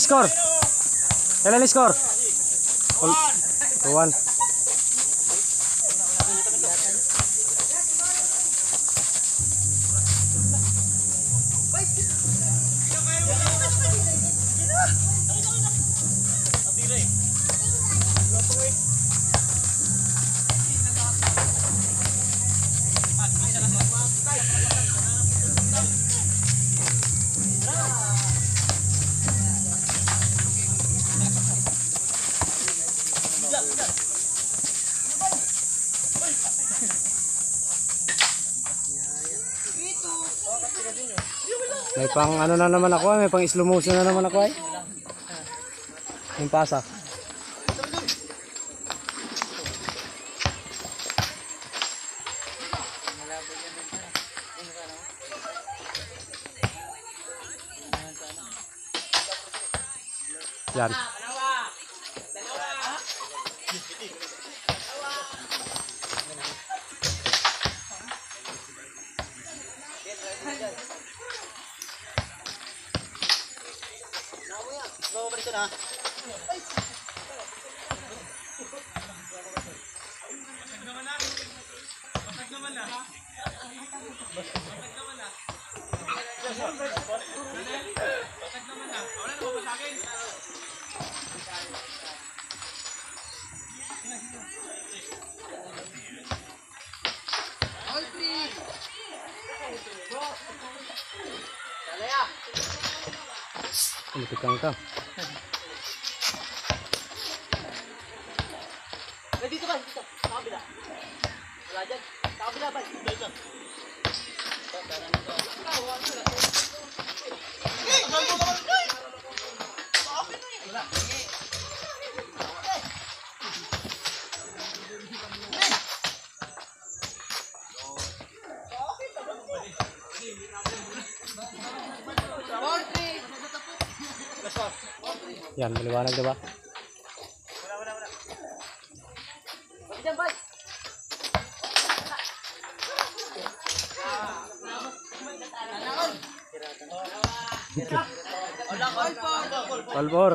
skor. kalian skor. Tuan. May pang ano na naman ako, may pang slow motion na naman ako ay. Yung pasa. Yan. Lumitikan ka. Eh, Yan, maliwanag diba? Dyan ba? Palbor.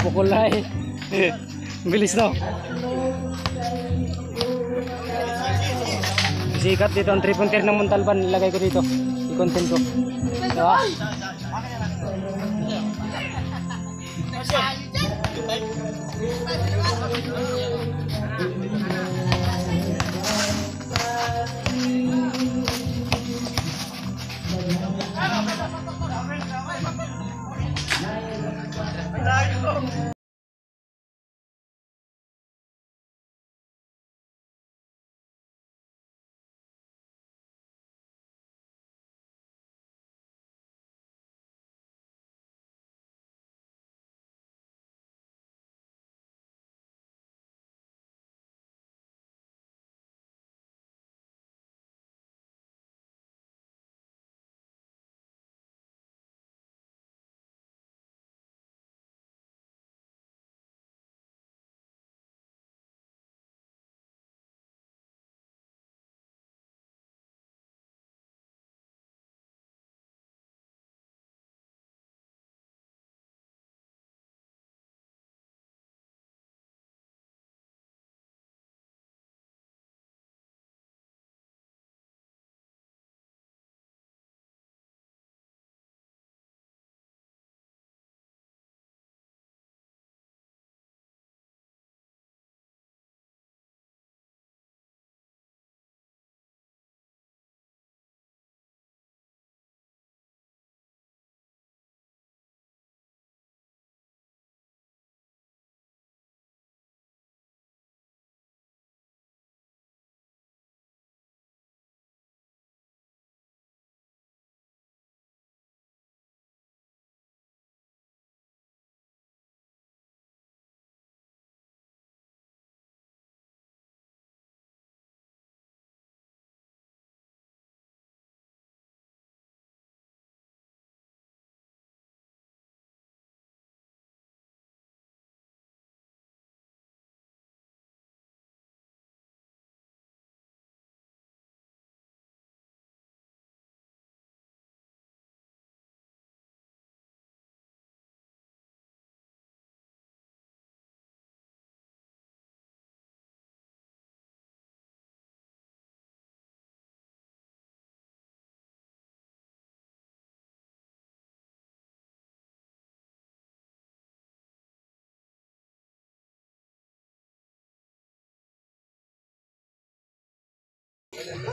Pupukol na eh. Bilis no? Sikat dito ang tripunter ng Montalban. Ilagay ko dito. I-content ko. 하나, 하나. Dali pa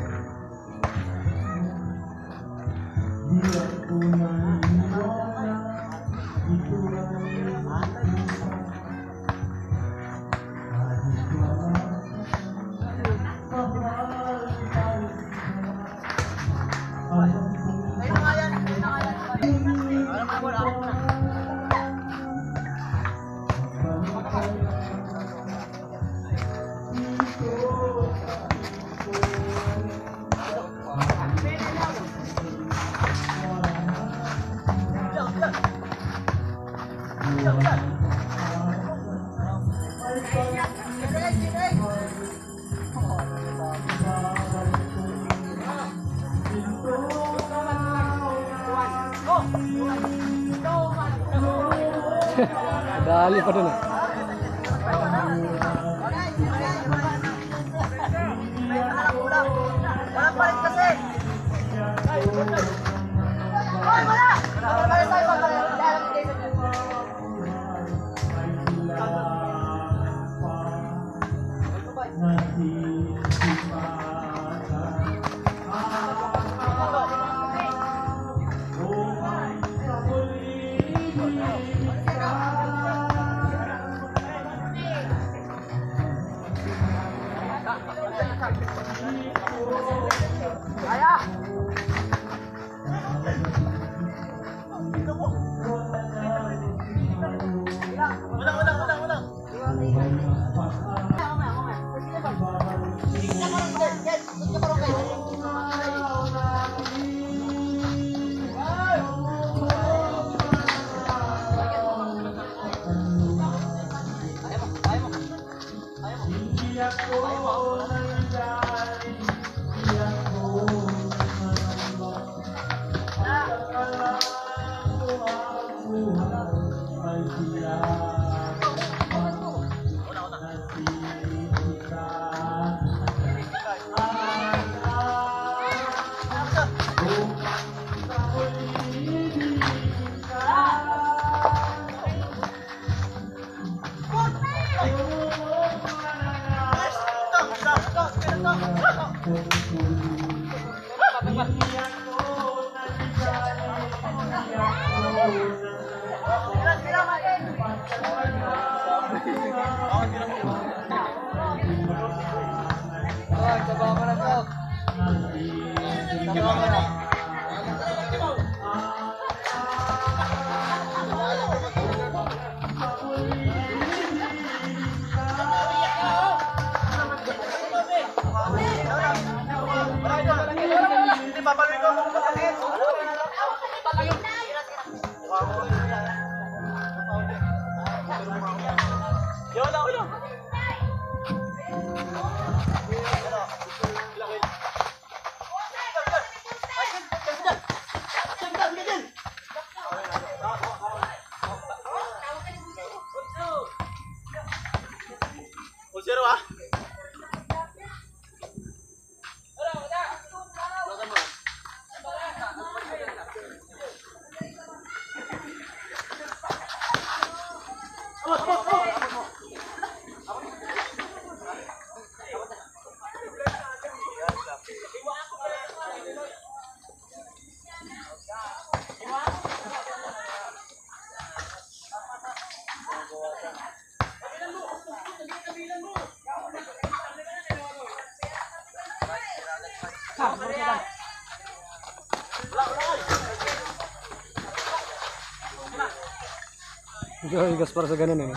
আলি ফাটে 我买我买我买我直接转 Ikaw igas para sa ganun eh.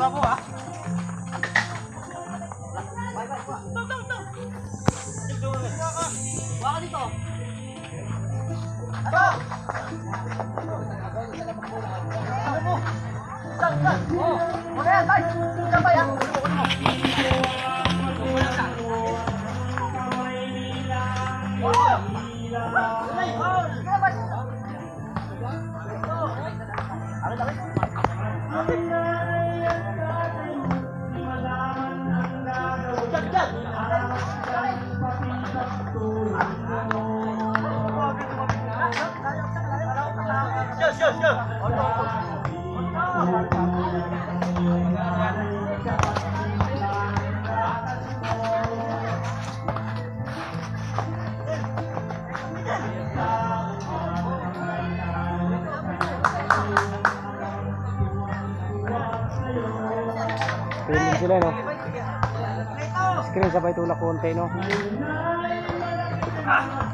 bravo. Hein. Pili sila, no? Screen sabay tulak konti, no? 啊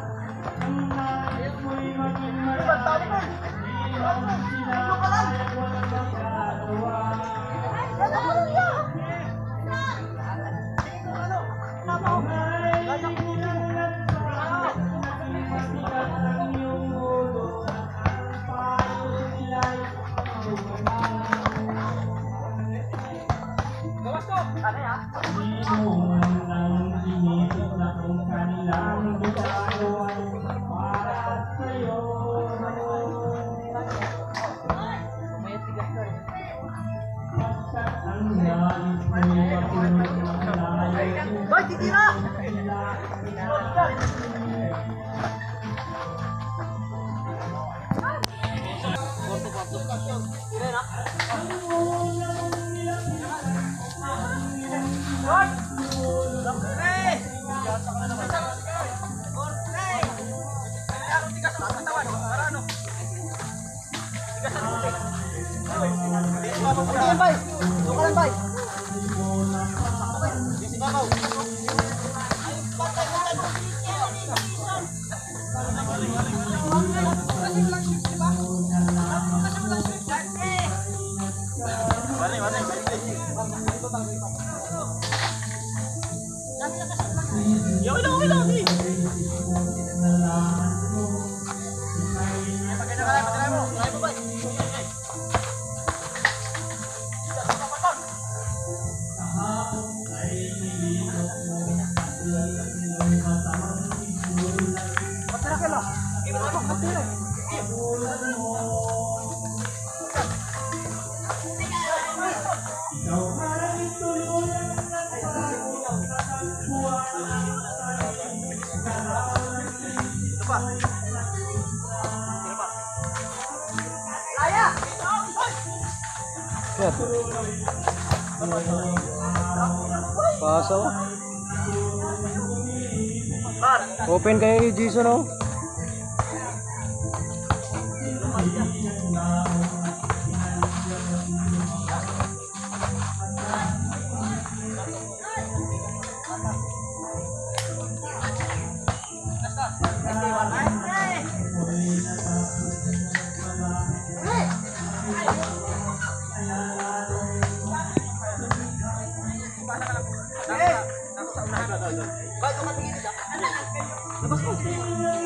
Lihat. Pasok. Open kay Jason oh. Bago ka tingin dyan. Labas mo.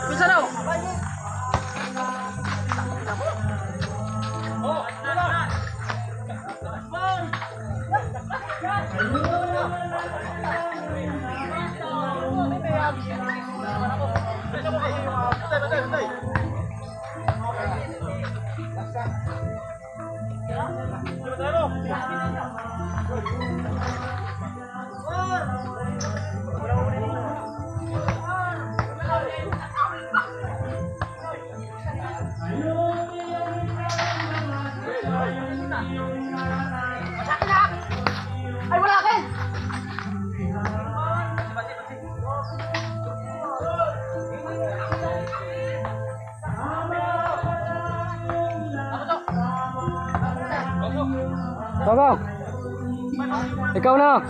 Ay, wala akin! Ikaw na!